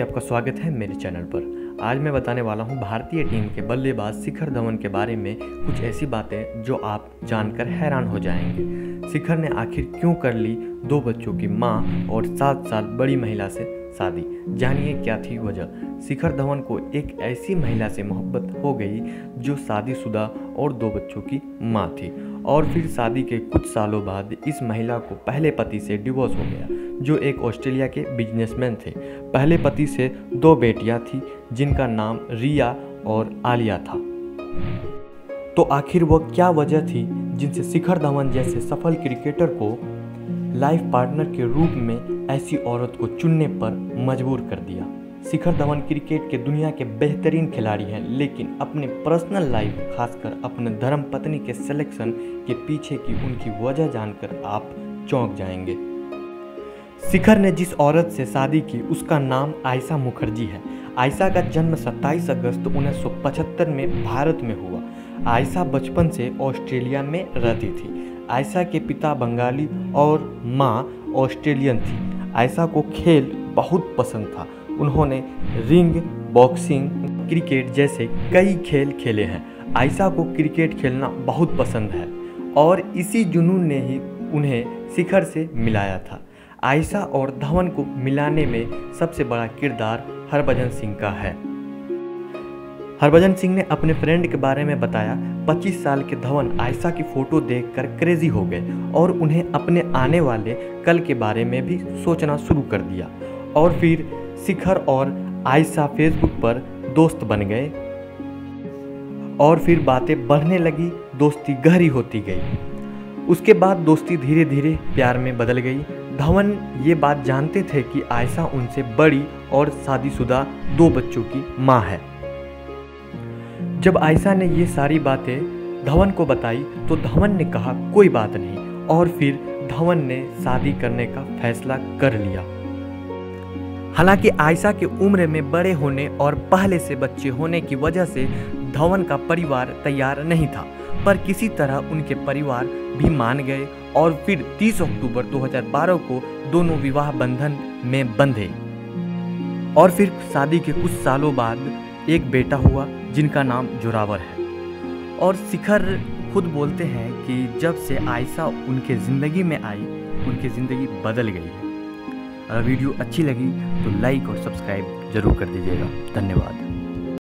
आपका स्वागत है मेरे चैनल पर। आज मैं बताने वाला हूँ भारतीय टीम के बल्लेबाज शिखर धवन के बारे में कुछ ऐसी बातें जो आप जानकर हैरान हो जाएँगे। शिखर ने आखिर क्यों कर ली दो बच्चों की माँ और सात साल बड़ी महिला से शादी? जानिए क्या थी वजह। शिखर धवन को एक ऐसी महिला से मोहब्बत हो गई जो शादीशुदा और दो बच्चों की माँ थी। और फिर शादी के कुछ सालों बाद इस महिला को पहले पति से डिवोर्स हो गया, जो एक ऑस्ट्रेलिया के बिजनेसमैन थे। पहले पति से दो बेटियाँ थी, जिनका नाम रिया और आलिया था। तो आखिर वह क्या वजह थी, जिनसे शिखर धवन जैसे सफल क्रिकेटर को लाइफ पार्टनर के रूप में ऐसी औरत को चुनने पर मजबूर कर दिया? शिखर धवन क्रिकेट के दुनिया के बेहतरीन खिलाड़ी हैं, लेकिन अपने पर्सनल लाइफ खासकर अपने धर्म पत्नी के सिलेक्शन के पीछे की उनकी वजह जानकर आप चौंक जाएँगे। शिखर ने जिस औरत से शादी की, उसका नाम आयशा मुखर्जी है। आयशा का जन्म 27 अगस्त 1975 में भारत में हुआ। आयशा बचपन से ऑस्ट्रेलिया में रहती थी। आयशा के पिता बंगाली और माँ ऑस्ट्रेलियन थी। आयशा को खेल बहुत पसंद था। उन्होंने रिंग, बॉक्सिंग, क्रिकेट जैसे कई खेल खेले हैं। आयशा को क्रिकेट खेलना बहुत पसंद है और इसी जुनून ने ही उन्हें शिखर से मिलाया था। आयशा और धवन को मिलाने में सबसे बड़ा किरदार हरभजन सिंह का है। हरभजन सिंह ने अपने फ्रेंड के बारे में बताया 25 साल के धवन आयशा की फ़ोटो देखकर क्रेजी हो गए और उन्हें अपने आने वाले कल के बारे में भी सोचना शुरू कर दिया। और फिर शिखर और आयशा फेसबुक पर दोस्त बन गए और फिर बातें बढ़ने लगी, दोस्ती गहरी होती गई। उसके बाद दोस्ती धीरे धीरे प्यार में बदल गई। धवन ये बात जानते थे कि आयशा उनसे बड़ी और शादीशुदा दो बच्चों की माँ है। जब आयशा ने ये सारी बातें धवन को बताई तो धवन ने कहा, कोई बात नहीं। और फिर धवन ने शादी करने का फैसला कर लिया। हालाँकि आयशा के उम्र में बड़े होने और पहले से बच्चे होने की वजह से धवन का परिवार तैयार नहीं था, पर किसी तरह उनके परिवार भी मान गए और फिर 30 अक्टूबर 2012 को दोनों विवाह बंधन में बंधे। और फिर शादी के कुछ सालों बाद एक बेटा हुआ जिनका नाम जोरावर है। और शिखर खुद बोलते हैं कि जब से आयशा उनके ज़िंदगी में आई, उनकी ज़िंदगी बदल गई है। वीडियो अच्छी लगी तो लाइक और सब्सक्राइब ज़रूर कर दीजिएगा। धन्यवाद।